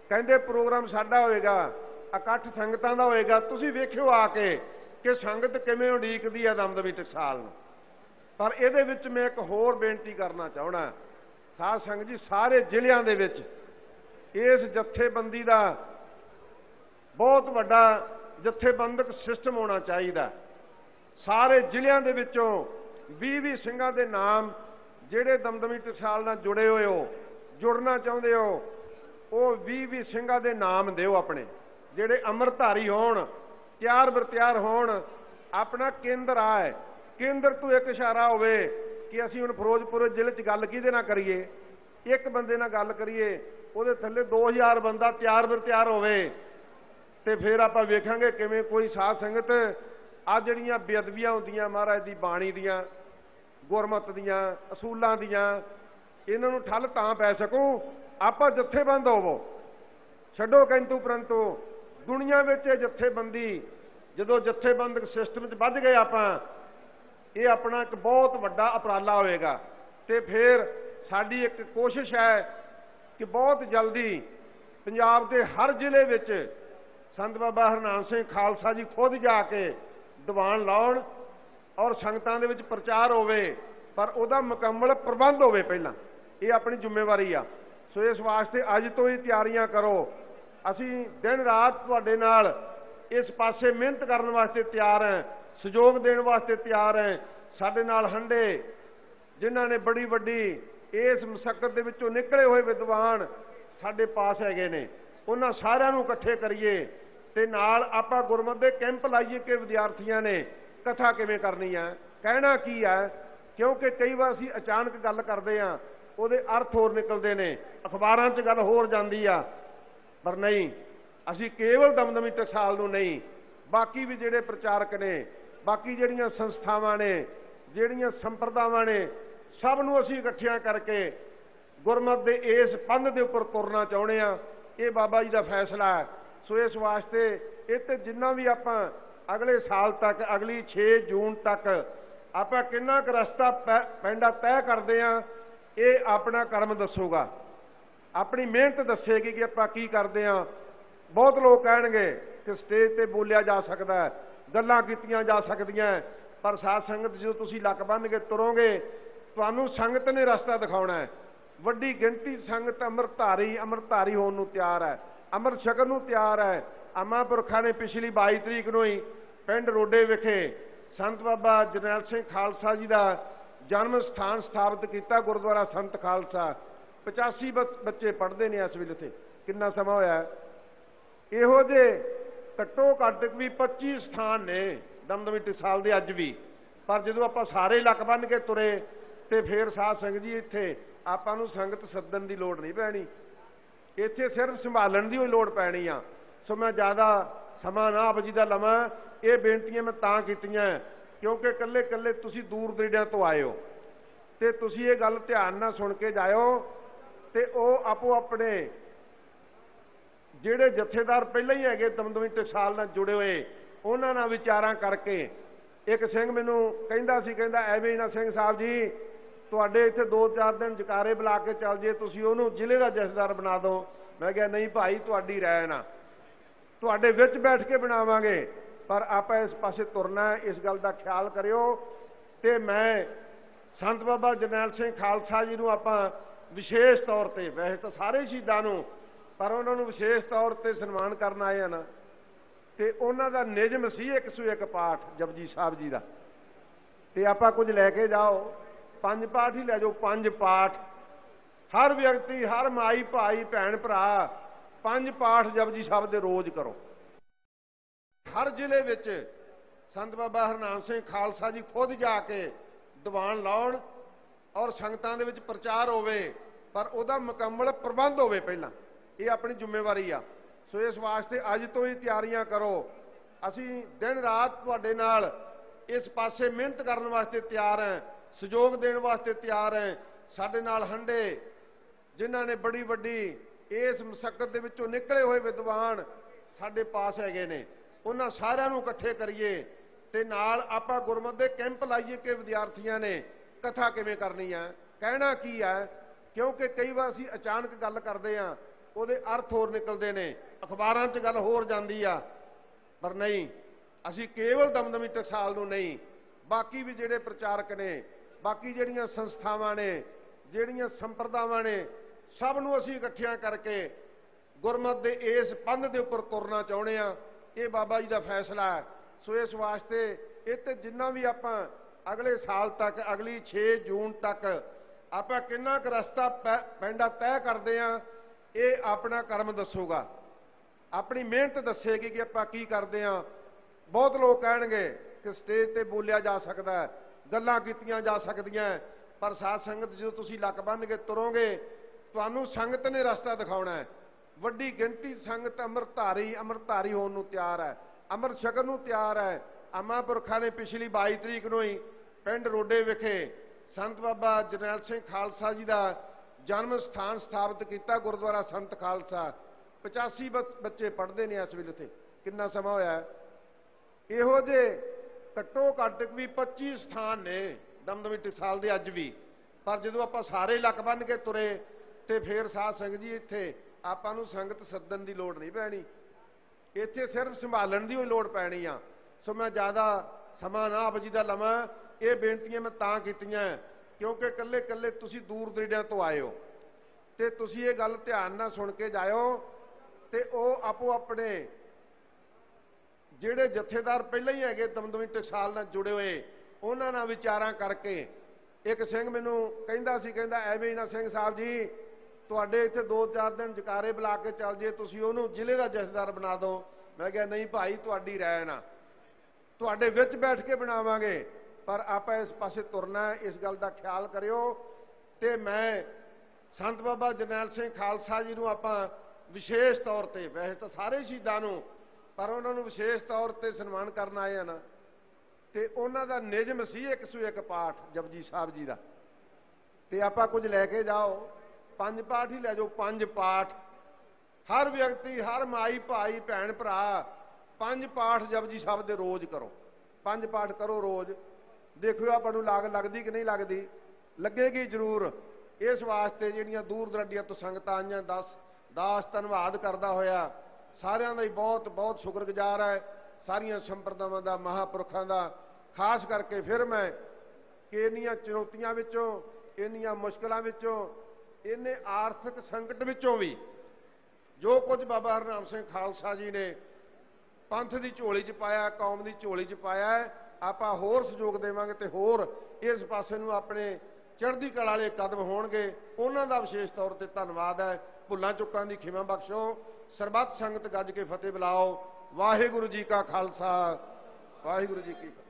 ਕਹਿੰਦੇ, ਪ੍ਰੋਗਰਾਮ ਸਾਡਾ ਹੋਏਗਾ, ਇਕੱਠ ਸੰਗਤਾਂ ਦਾ ਹੋਏਗਾ। ਤੁਸੀਂ ਵੇਖਿਓ ਆ ਕੇ ਕਿ ਸੰਗਤ ਕਿਵੇਂ ਉਡੀਕਦੀ ਆ ਦਮਦਮੀ ਟਕਸਾਲ ਨੂੰ। ਪਰ ਇਹਦੇ ਵਿੱਚ ਮੈਂ ਇੱਕ ਹੋਰ ਬੇਨਤੀ ਕਰਨਾ ਚਾਹਣਾ ਸਾਧ ਸੰਗਤ ਜੀ, ਸਾਰੇ ਜ਼ਿਲ੍ਹਿਆਂ ਦੇ ਵਿੱਚ ਇਸ ਜਥੇਬੰਦੀ ਦਾ ਬਹੁਤ ਵੱਡਾ ਜਥੇਬੰਦਕ ਸਿਸਟਮ ਹੋਣਾ ਚਾਹੀਦਾ। ਸਾਰੇ ਜ਼ਿਲ੍ਹਿਆਂ ਦੇ ਵਿੱਚੋਂ 20-20 ਸਿੰਘਾਂ ਦੇ ਨਾਮ ਜਿਹੜੇ ਦਮਦਮੀ ਟਕਸਾਲ ਨਾਲ ਜੁੜੇ ਹੋਏ ਹੋ, ਜੁੜਨਾ ਚਾਹੁੰਦੇ ਹੋ, ਉਹ 20-20 ਸਿੰਘਾਂ ਦੇ ਨਾਮ ਦਿਓ ਆਪਣੇ। ਜਿਹੜੇ ਅੰਮ੍ਰਿਤਧਾਰੀ ਹੋਣ ਤਿਆਰ ਬਰਤਿਆਰ ਹੋਣ, ਆਪਣਾ ਕੇਂਦਰ ਆਏ ਕੇਂਦਰ ਤੋਂ ਇੱਕ ਇਸ਼ਾਰਾ ਹੋਵੇ ਕਿ ਅਸੀਂ ਹੁਣ ਫਿਰੋਜ਼ਪੁਰ ਜ਼ਿਲ੍ਹੇ 'ਚ ਗੱਲ ਕਿਹਦੇ ਨਾਲ ਕਰੀਏ? ਇੱਕ ਬੰਦੇ ਨਾਲ ਗੱਲ ਕਰੀਏ ਉਹਦੇ ਥੱਲੇ 2000 ਬੰਦਾ ਤਿਆਰ ਬਰ ਤਿਆਰ ਹੋਵੇ ਤੇ ਫਿਰ ਆਪਾਂ ਵੇਖਾਂਗੇ ਕਿਵੇਂ ਕੋਈ ਸਾਧ ਸੰਗਤ ਆ ਜਿਹੜੀਆਂ ਬੇਅਦਬੀਆਂ ਹੁੰਦੀਆਂ ਮਹਾਰਾਜ ਦੀ ਬਾਣੀ ਦੀਆਂ, ਗੁਰਮਤ ਦੀਆਂ, ਅਸੂਲਾਂ ਦੀਆਂ, ਇਹਨਾਂ ਨੂੰ ਠੱਲ ਤਾਂ ਪੈ ਸਕੂ। ਆਪਾਂ ਜੱਥੇਬੰਦ ਹੋਵੋ। ਛੱਡੋ ਕਿੰਤੂ ਪਰੰਤੂ। ਦੁਨੀਆ ਵਿੱਚ ਇਹ ਜੱਥੇਬੰਦੀ, ਜਦੋਂ ਜਥੇਬੰਦਕ ਸਿਸਟਮ 'ਚ ਵੱਧ ਗਏ ਆਪਾਂ, ਇਹ ਆਪਣਾ ਇੱਕ ਬਹੁਤ ਵੱਡਾ ਉਪਰਾਲਾ ਹੋਵੇਗਾ ਤੇ ਫਿਰ ਸਾਡੀ ਇੱਕ ਕੋਸ਼ਿਸ਼ ਹੈ ਕਿ ਬਹੁਤ ਜਲਦੀ ਪੰਜਾਬ ਦੇ ਹਰ ਜ਼ਿਲ੍ਹੇ ਵਿੱਚ ਸੰਤ ਬਾਬਾ ਹਰਨਾਮ ਸਿੰਘ ਖਾਲਸਾ ਜੀ ਖੁਦ ਜਾ ਕੇ ਦੀਵਾਨ ਲਾਉਣ ਔਰ ਸੰਗਤਾਂ ਦੇ ਵਿੱਚ ਪ੍ਰਚਾਰ ਹੋਵੇ, ਪਰ ਉਹਦਾ ਮੁਕੰਮਲ ਪ੍ਰਬੰਧ ਹੋਵੇ ਪਹਿਲਾਂ। ਇਹ ਆਪਣੀ ਜ਼ਿੰਮੇਵਾਰੀ ਆ। ਸੋ ਇਸ ਵਾਸਤੇ ਅੱਜ ਤੋਂ ਹੀ ਤਿਆਰੀਆਂ ਕਰੋ। ਅਸੀਂ ਦਿਨ ਰਾਤ ਤੁਹਾਡੇ ਨਾਲ ਇਸ ਪਾਸੇ ਮਿਹਨਤ ਕਰਨ ਵਾਸਤੇ ਤਿਆਰ ਹਾਂ, ਸਹਿਯੋਗ ਦੇਣ ਵਾਸਤੇ ਤਿਆਰ ਹਾਂ। ਸਾਡੇ ਨਾਲ ਹੰਡੇ ਜਿਨ੍ਹਾਂ ਨੇ ਬੜੀ ਵੱਡੀ ਇਸ ਮਸਕਤ ਦੇ ਵਿੱਚੋਂ ਨਿਕਲੇ ਹੋਏ ਵਿਦਵਾਨ ਸਾਡੇ ਪਾਸ ਹੈਗੇ ਨੇ। ਉਹਨਾਂ ਸਾਰਿਆਂ ਨੂੰ ਇਕੱਠੇ ਕਰੀਏ ਤੇ ਨਾਲ ਆਪਾਂ ਗੁਰਮਤ ਦੇ ਕੈਂਪ ਲਾਈਏ ਕਿ ਵਿਦਿਆਰਥੀਆਂ ਨੇ ਕਥਾ ਕਿਵੇਂ ਕਰਨੀ ਹੈ ਕਹਿਣਾ ਕੀ ਹੈ ਕਿਉਂਕਿ ਕਈ ਵਾਰ ਅਸੀਂ ਅਚਾਨਕ ਗੱਲ ਕਰਦੇ ਆ, ਉਹਦੇ ਅਰਥ ਹੋਰ ਨਿਕਲਦੇ ਨੇ, ਅਖਬਾਰਾਂ 'ਚ ਗੱਲ ਹੋਰ ਜਾਂਦੀ ਆ। ਪਰ ਨਹੀਂ, ਅਸੀਂ ਕੇਵਲ ਦਮਦਮੀ ਟਕਸਾਲ ਨੂੰ ਨਹੀਂ, ਬਾਕੀ ਵੀ ਜਿਹੜੇ ਪ੍ਰਚਾਰਕ ਨੇ, ਬਾਕੀ ਜਿਹੜੀਆਂ ਸੰਸਥਾਵਾਂ ਨੇ, ਜਿਹੜੀਆਂ ਸੰਪਰਦਾਵਾਂ ਨੇ ਸਭ ਨੂੰ ਅਸੀਂ ਇਕੱਠਿਆਂ ਕਰਕੇ ਗੁਰਮਤ ਦੇ ਇਸ ਪੰਧ ਦੇ ਉੱਪਰ ਤੁਰਨਾ ਚਾਹੁੰਦੇ ਆ ਇਹ ਬਾਬਾ ਜੀ ਦਾ ਫੈਸਲਾ ਹੈ। ਸੋ ਇਸ ਵਾਸਤੇ ਇਹ ਤੇ ਜਿੰਨਾ ਵੀ ਆਪਾਂ ਅਗਲੇ ਸਾਲ ਤੱਕ, ਅਗਲੀ 6 ਜੂਨ ਤੱਕ ਆਪਾਂ ਕਿੰਨਾ ਕੁ ਰਸਤਾ ਪੈ- ਪੈਂਡਾ ਤੈਅ ਕਰਦੇ ਆ ਇਹ ਆਪਣਾ ਕਰਮ ਦੱਸੂਗਾ। ਆਪਣੀ ਮਿਹਨਤ ਦੱਸੇਗੀ ਕਿ ਆਪਾਂ ਕੀ ਕਰਦੇ ਆ ਬਹੁਤ ਲੋਕ ਕਹਿਣਗੇ ਕਿ ਸਟੇਜ ਤੇ ਬੋਲਿਆ ਜਾ ਸਕਦਾ ਹੈ, ਗੱਲਾਂ ਕੀਤੀਆਂ ਜਾ ਸਕਦੀਆਂ ਪਰ ਸਾਧ ਸੰਗਤ ਜਦੋਂ ਤੁਸੀਂ ਲੱਕ ਬੰਨ੍ਹ ਕੇ ਤੁਰੋਗੇ ਤੁਹਾਨੂੰ ਸੰਗਤ ਨੇ ਰਸਤਾ ਦਿਖਾਉਣਾ ਹੈ। ਵੱਡੀ ਗਿਣਤੀ ਸੰਗਤ ਅੰਮ੍ਰਿਤਧਾਰੀ ਅੰਮ੍ਰਿਤਧਾਰੀ ਹੋਣ ਨੂੰ ਤਿਆਰ ਹੈ। ਅੰਮ੍ਰਿਤ ਛਕਣ ਨੂੰ ਤਿਆਰ ਹੈ। ਅਮਾ ਪੁਰਖਾਂ ਨੇ ਪਿਛਲੀ 22 ਤਰੀਕ ਨੂੰ ਹੀ ਪਿੰਡ ਰੋਡੇ ਵਿਖੇ ਸੰਤ ਬਾਬਾ ਜਰਨੈਲ ਸਿੰਘ ਖਾਲਸਾ ਜੀ ਦਾ ਜਨਮ ਸਥਾਨ ਸਥਾਪਿਤ ਕੀਤਾ, ਗੁਰਦੁਆਰਾ ਸੰਤ ਖਾਲਸਾ। 85 ਬੱਚ- ਬੱਚੇ ਪੜ੍ਹਦੇ ਨੇ ਇਸ ਵੇਲੇ ਉੱਥੇ ਕਿੰਨਾ ਸਮਾਂ ਹੋਇਆ ਇਹੋ ਜੇ ਘੱਟੋ ਘੱਟ ਵੀ 25 ਸਥਾਨ ਨੇ, ਦਮਦਮੀ ਟਿਸਾਲ ਦੇ ਅੱਜ ਵੀ। ਪਰ ਜਦੋਂ ਆਪਾਂ ਸਾਰੇ ਲੱਕ ਬੰਨ ਕੇ ਤੁਰੇ ਤੇ ਫੇਰ ਸਾਧ ਸੰਗਤ ਜੀ ਇੱਥੇ ਆਪਾਂ ਨੂੰ ਸੰਗਤ ਸੱਦਣ ਦੀ ਲੋੜ ਨਹੀਂ ਪੈਣੀ। ਇੱਥੇ ਸਿਰਫ ਸੰਭਾਲਣ ਦੀ ਹੋਈ ਲੋੜ ਪੈਣੀ ਆ। ਸੋ ਮੈਂ ਜ਼ਿਆਦਾ ਸਮਾਂ ਨਾ ਆਪ ਜੀ ਦਾ ਲਵਾਂ। ਇਹ ਬੇਨਤੀਆਂ ਮੈਂ ਤਾਂ ਕੀਤੀਆਂ, ਕਿਉਂਕਿ ਇਕੱਲੇ ਇਕੱਲੇ ਤੁਸੀਂ ਦੂਰ ਦਰੇਡਿਆਂ ਤੋਂ ਆਏ ਹੋ। ਤੇ ਤੁਸੀਂ ਇਹ ਗੱਲ ਧਿਆਨ ਨਾਲ ਸੁਣ ਕੇ ਜਾਇਓ ਤੇ ਉਹ ਆਪੋ ਆਪਣੇ ਜਿਹੜੇ ਜਥੇਦਾਰ ਪਹਿਲਾਂ ਹੀ ਹੈਗੇ ਦਮਦਮੀ ਟਕਸਾਲ ਨਾਲ ਜੁੜੇ ਹੋਏ, ਉਹਨਾਂ ਨਾਲ ਵਿਚਾਰਾਂ ਕਰਕੇ ਇੱਕ ਸਿੰਘ ਮੈਨੂੰ ਕਹਿੰਦਾ ਸੀ, ਕਹਿੰਦਾ ਐਵੇਂ ਨਾ ਸਿੰਘ ਸਾਹਿਬ ਜੀ ਤੁਹਾਡੇ ਇੱਥੇ 2-4 ਦਿਨ ਜਕਾਰੇ ਬੁਲਾ ਕੇ ਚੱਲ ਜੇ, ਤੁਸੀਂ ਉਹਨੂੰ ਜ਼ਿਲ੍ਹੇ ਦਾ ਜਥੇਦਾਰ ਬਣਾ ਦਿਓ। ਮੈਂ ਕਿਹਾ, ਨਹੀਂ ਭਾਈ, ਤੁਹਾਡੀ ਰਾਏ ਨਾ ਤੁਹਾਡੇ ਵਿੱਚ ਬੈਠ ਕੇ ਬਣਾਵਾਂਗੇ। ਪਰ ਆਪਾਂ ਇਸ ਪਾਸੇ ਤੁਰਨਾ ਇਸ ਗੱਲ ਦਾ ਖਿਆਲ ਕਰਿਓ। ਤੇ ਮੈਂ ਸੰਤ ਬਾਬਾ ਜਰਨੈਲ ਸਿੰਘ ਖਾਲਸਾ ਜੀ ਨੂੰ ਆਪਾਂ ਵਿਸ਼ੇਸ਼ ਤੌਰ ਤੇ, ਵੈਸੇ ਤਾਂ ਸਾਰੇ ਸ਼ਹੀਦਾਂ ਨੂੰ, ਪਰ ਉਹਨਾਂ ਨੂੰ ਵਿਸ਼ੇਸ਼ ਤੌਰ ਤੇ ਸਨਮਾਨ ਕਰਨ ਆਏ ਆ ਨਾ। ਤੇ ਉਹਨਾਂ ਦਾ ਨਿਯਮ ਸੀ 101 ਪਾਠ, ਜਪਜੀ ਸਾਹਿਬ ਜੀ ਦਾ। ਤੇ ਆਪਾਂ ਕੁਝ ਲੈ ਕੇ ਜਾਓ। ਪੰਜ ਪਾਠ ਹੀ ਲੈ ਜਾਓ, ਪੰਜ ਪਾਠ। ਹਰ ਵਿਅਕਤੀ, ਹਰ ਮਾਈ, ਭਾਈ, ਭੈਣ, ਭਰਾ, ਪੰਜ ਪਾਠ ਜਪਜੀ ਸਾਹਿਬ ਦੇ ਰੋਜ਼ ਕਰੋ। ਹਰ ਜ਼ਿਲ੍ਹੇ ਵਿੱਚ ਸੰਤ ਬਾਬਾ ਹਰਨਾਮ ਸਿੰਘ ਖਾਲਸਾ ਜੀ ਖੁਦ ਜਾ ਕੇ ਦੀਵਾਨ ਲਾਉਣ ਔਰ ਸੰਗਤਾਂ ਦੇ ਵਿੱਚ ਪ੍ਰਚਾਰ ਹੋਵੇ, ਪਰ ਉਹਦਾ ਮੁਕੰਮਲ ਪ੍ਰਬੰਧ ਹੋਵੇ ਪਹਿਲਾਂ। ਇਹ ਆਪਣੀ ਜ਼ਿੰਮੇਵਾਰੀ ਆ। ਸੋ ਇਸ ਵਾਸਤੇ ਅੱਜ ਤੋਂ ਹੀ ਤਿਆਰੀਆਂ ਕਰੋ। ਅਸੀਂ ਦਿਨ ਰਾਤ ਤੁਹਾਡੇ ਨਾਲ ਇਸ ਪਾਸੇ ਮਿਹਨਤ ਕਰਨ ਵਾਸਤੇ ਤਿਆਰ ਹਾਂ। ਸਹਿਯੋਗ ਦੇਣ ਵਾਸਤੇ ਤਿਆਰ ਹੈ। ਸਾਡੇ ਨਾਲ ਹੰਡੇ, ਜਿਨ੍ਹਾਂ ਨੇ ਬੜੀ ਵੱਡੀ ਇਸ ਮੁਸ਼ਕਲ ਦੇ ਵਿੱਚੋਂ ਨਿਕਲੇ ਹੋਏ ਵਿਦਵਾਨ ਸਾਡੇ ਪਾਸ ਹੈਗੇ ਨੇ। ਉਹਨਾਂ ਸਾਰਿਆਂ ਨੂੰ ਇਕੱਠੇ ਕਰੀਏ ਤੇ ਨਾਲ ਆਪਾਂ ਗੁਰਮਤ ਦੇ ਕੈਂਪ ਲਾਈਏ ਕਿ ਵਿਦਿਆਰਥੀਆਂ ਨੇ ਕਥਾ ਕਿਵੇਂ ਕਰਨੀ ਹੈ ਕਹਿਣਾ ਕੀ ਹੈ ਕਿਉਂਕਿ ਕਈ ਵਾਰ ਅਸੀਂ ਅਚਾਨਕ ਗੱਲ ਕਰਦੇ ਆ, ਉਹਦੇ ਅਰਥ ਹੋਰ ਨਿਕਲਦੇ ਨੇ, ਅਖਬਾਰਾਂ 'ਚ ਗੱਲ ਹੋਰ ਜਾਂਦੀ ਆ। ਪਰ ਨਹੀਂ, ਅਸੀਂ ਕੇਵਲ ਦਮਦਮੀ ਟਕਸਾਲ ਨੂੰ ਨਹੀਂ, ਬਾਕੀ ਵੀ ਜਿਹੜੇ ਪ੍ਰਚਾਰਕ ਨੇ ਬਾਕੀ ਜਿਹੜੀਆਂ ਸੰਸਥਾਵਾਂ ਨੇ, ਜਿਹੜੀਆਂ ਸੰਪਰਦਾਵਾਂ ਨੇ, ਸਭ ਨੂੰ ਅਸੀਂ ਇਕੱਠਿਆਂ ਕਰਕੇ ਗੁਰਮਤ ਦੇ ਇਸ ਪੰਧ ਦੇ ਉੱਪਰ ਤੁਰਨਾ ਚਾਹੁੰਦੇ ਆ ਇਹ ਬਾਬਾ ਜੀ ਦਾ ਫੈਸਲਾ ਹੈ। ਸੋ ਇਸ ਵਾਸਤੇ ਇਹ ਤੇ ਜਿੰਨਾ ਵੀ ਆਪਾਂ ਅਗਲੇ ਸਾਲ ਤੱਕ, ਅਗਲੀ 6 ਜੂਨ ਤੱਕ ਆਪਾਂ ਕਿੰਨਾ ਕੁ ਰਸਤਾ ਪੈ- ਪੈਂਡਾ ਤੈਅ ਕਰਦੇ ਆ ਇਹ ਆਪਣਾ ਕਰਮ ਦੱਸੂਗਾ। ਆਪਣੀ ਮਿਹਨਤ ਦੱਸੇਗੀ ਕਿ ਆਪਾਂ ਕੀ ਕਰਦੇ ਆ ਬਹੁਤ ਲੋਕ ਕਹਿਣਗੇ ਕਿ ਸਟੇਜ ਤੇ ਬੋਲਿਆ ਜਾ ਸਕਦਾ ਹੈ। ਗੱਲਾਂ ਕੀਤੀਆਂ ਜਾ ਸਕਦੀਆਂ ਪਰ ਸਾਧ ਸੰਗਤ ਜਦੋਂ ਤੁਸੀਂ ਲੱਕ ਬੰਨ੍ਹ ਕੇ ਤੁਰੋਗੇ, ਤੁਹਾਨੂੰ ਸੰਗਤ ਨੇ ਰਸਤਾ ਦਿਖਾਉਣਾ ਹੈ। ਵੱਡੀ ਗਿਣਤੀ ਸੰਗਤ ਅੰਮ੍ਰਿਤਧਾਰੀ ਅੰਮ੍ਰਿਤਧਾਰੀ ਹੋਣ ਨੂੰ ਤਿਆਰ ਹੈ। ਅੰਮ੍ਰਿਤ ਛਕਣ ਨੂੰ ਤਿਆਰ ਹੈ। ਅਮਾ ਪੁਰਖਾਂ ਨੇ ਪਿਛਲੀ 22 ਤਰੀਕ ਨੂੰ ਹੀ ਪਿੰਡ ਰੋਡੇ ਵਿਖੇ ਸੰਤ ਬਾਬਾ ਜਰਨੈਲ ਸਿੰਘ ਖਾਲਸਾ ਜੀ ਦਾ ਜਨਮ ਸਥਾਨ ਸਥਾਪਿਤ ਕੀਤਾ, ਗੁਰਦੁਆਰਾ ਸੰਤ ਖਾਲਸਾ। 85 ਬੱਚ- ਬੱਚੇ ਪੜ੍ਹਦੇ ਨੇ ਇਸ ਵੇਲੇ ਉੱਥੇ। ਕਿੰਨਾ ਸਮਾਂ ਹੋਇਆ ਇਹੋ ਜੇ ਘੱਟੋ ਘੱਟ ਵੀ 25 ਸਥਾਨ ਨੇ ਦਮਦਮੀ ਟਿਸਾਲ ਦੇ ਅੱਜ ਵੀ। ਪਰ ਜਦੋਂ ਆਪਾਂ ਸਾਰੇ ਲੱਕ ਬੰਨ ਕੇ ਤੁਰੇ ਤੇ ਫੇਰ ਸਾਧ ਸੰਗਤ ਜੀ ਇੱਥੇ, ਆਪਾਂ ਨੂੰ ਸੰਗਤ ਸੱਦਣ ਦੀ ਲੋੜ ਨਹੀਂ ਪੈਣੀ। ਇੱਥੇ ਸਿਰਫ ਸੰਭਾਲਣ ਦੀ ਹੋਈ ਲੋੜ ਪੈਣੀ ਆ। ਸੋ ਮੈਂ ਜ਼ਿਆਦਾ ਸਮਾਂ ਨਾ ਆਪ ਜੀ ਦਾ ਲਵਾਂ। ਇਹ ਬੇਨਤੀਆਂ ਮੈਂ ਤਾਂ ਕੀਤੀਆਂ, ਕਿਉਂਕਿ ਇਕੱਲੇ ਇਕੱਲੇ ਤੁਸੀਂ ਦੂਰ ਦਰੇਡਿਆਂ ਤੋਂ ਆਏ ਹੋ। ਤੇ ਤੁਸੀਂ ਇਹ ਗੱਲ ਧਿਆਨ ਨਾਲ ਸੁਣ ਕੇ ਜਾਇਓ ਤੇ ਉਹ ਆਪੋ ਆਪਣੇ ਜਿਹੜੇ ਜਥੇਦਾਰ ਪਹਿਲਾਂ ਹੀ ਹੈਗੇ ਦਮਦਮੀ ਟਕਸਾਲ ਨਾਲ ਜੁੜੇ ਹੋਏ, ਉਹਨਾਂ ਨਾਲ ਵਿਚਾਰਾਂ ਕਰਕੇ ਇੱਕ ਸਿੰਘ ਮੈਨੂੰ ਕਹਿੰਦਾ ਸੀ, ਕਹਿੰਦਾ ਐਵੇਂ ਨਾ ਸਿੰਘ ਸਾਹਿਬ ਜੀ, ਤੁਹਾਡੇ ਇੱਥੇ 2-4 ਦਿਨ ਜਕਾਰੇ ਬੁਲਾ ਕੇ ਚੱਲ ਜੇ ਤੁਸੀਂ ਉਹਨੂੰ ਜ਼ਿਲ੍ਹੇ ਦਾ ਜਥੇਦਾਰ ਬਣਾ ਦਿਓ। ਮੈਂ ਕਿਹਾ, ਨਹੀਂ ਭਾਈ, ਤੁਹਾਡੀ ਰਾਏ ਨਾ। ਤੁਹਾਡੇ ਵਿੱਚ ਬੈਠ ਕੇ ਬਣਾਵਾਂਗੇ, ਪਰ ਆਪਾਂ ਇਸ ਪਾਸੇ ਤੁਰਨਾ ਇਸ ਗੱਲ ਦਾ ਖਿਆਲ ਕਰਿਓ। ਤੇ ਮੈਂ ਸੰਤ ਬਾਬਾ ਜਰਨੈਲ ਸਿੰਘ ਖਾਲਸਾ ਜੀ ਨੂੰ ਆਪਾਂ ਵਿਸ਼ੇਸ਼ ਤੌਰ ਤੇ, ਵੈਸੇ ਤਾਂ ਸਾਰੇ ਸ਼ਹੀਦਾਂ ਨੂੰ ਪਰ ਉਹਨਾਂ ਨੂੰ ਵਿਸ਼ੇਸ਼ ਤੌਰ ਤੇ ਸਨਮਾਨ ਕਰਨ ਆਏ ਆ ਨਾ, ਤੇ ਉਹਨਾਂ ਦਾ ਨਿਯਮ ਸੀ 101 ਪਾਠ ਜਪਜੀ ਸਾਹਿਬ ਜੀ ਦਾ। ਤੇ ਆਪਾਂ ਕੁਝ ਲੈ ਕੇ ਜਾਓ, ਪੰਜ ਪਾਠ ਹੀ ਲੈ ਜਾਓ, ਪੰਜ ਪਾਠ। ਹਰ ਵਿਅਕਤੀ, ਹਰ ਮਾਈ, ਭਾਈ, ਭੈਣ, ਭਰਾ, ਪੰਜ ਪਾਠ ਜਪਜੀ ਸਾਹਿਬ ਦੇ ਰੋਜ਼ ਕਰੋ। ਪੰਜ ਪਾਠ ਕਰੋ ਰੋਜ਼। ਦੇਖਿਓ ਆਪਾਂ ਨੂੰ ਲਾਗ, ਲੱਗਦੀ ਕਿ ਨਹੀਂ ਲੱਗਦੀ? ਲੱਗੇਗੀ ਜ਼ਰੂਰ। ਇਸ ਵਾਸਤੇ ਜਿਹੜੀਆਂ ਦੂਰ ਦਰਾਡੀਆਂ ਤੋਂ ਸੰਗਤਾਂ ਆਈਆਂ, ਦਸ, ਦਾਸ ਧੰਨਵਾਦ ਕਰਦਾ ਹੋਇਆ। ਸਾਰਿਆਂ ਦਾ ਹੀ ਬਹੁਤ ਬਹੁਤ ਸ਼ੁਕਰਗੁਜ਼ਾਰ ਹੈ ਸਾਰੀਆਂ ਸੰਪਰਦਾਵਾਂ ਦਾ, ਮਹਾਪੁਰਖਾਂ ਦਾ। ਖਾਸ ਕਰਕੇ ਫਿਰ ਮੈਂ ਕਿ ਇੰਨੀਆਂ ਚੁਣੌਤੀਆਂ ਵਿੱਚੋਂ, ਇੰਨੀਆਂ ਮੁਸ਼ਕਲਾਂ ਵਿੱਚੋਂ, ਇੰਨੇ ਆਰਥਿਕ ਸੰਕਟ ਵਿੱਚੋਂ ਵੀ ਜੋ ਕੁਝ ਬਾਬਾ ਹਰਨਾਮ ਸਿੰਘ ਖਾਲਸਾ ਜੀ ਨੇ ਪੰਥ ਦੀ ਝੋਲੀ 'ਚ ਪਾਇਆ, ਕੌਮ ਦੀ ਝੋਲੀ 'ਚ ਪਾਇਆ ਆਪਾਂ ਹੋਰ ਸਹਿਯੋਗ ਦੇਵਾਂਗੇ ਤੇ ਹੋਰ ਇਸ ਪਾਸੇ ਨੂੰ ਆਪਣੇ ਚੜ੍ਹਦੀ ਕਲਾ ਵਾਲੇ ਕਦਮ ਹੋਣਗੇ। ਉਹਨਾਂ ਦਾ ਵਿਸ਼ੇਸ਼ ਤੌਰ ਤੇ ਧੰਨਵਾਦ ਹੈ। ਭੁੱਲਾਂ ਚੁੱਕਾਂ ਦੀ ਖਿਮਾ ਬਖਸ਼ੋ। ਸਰਬੱਤ ਸੰਗਤ ਗੱਜ ਕੇ ਫਤਿਹ ਬੁਲਾਓ। ਵਾਹਿਗੁਰੂ ਜੀ ਕਾ ਖਾਲਸਾ। ਵਾਹਿਗੁਰੂ ਜੀ ਕੀ ਫਤਿਹ।